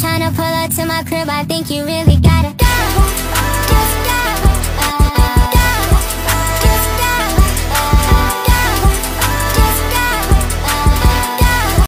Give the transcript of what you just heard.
Trying to pull up to my crib, I think you really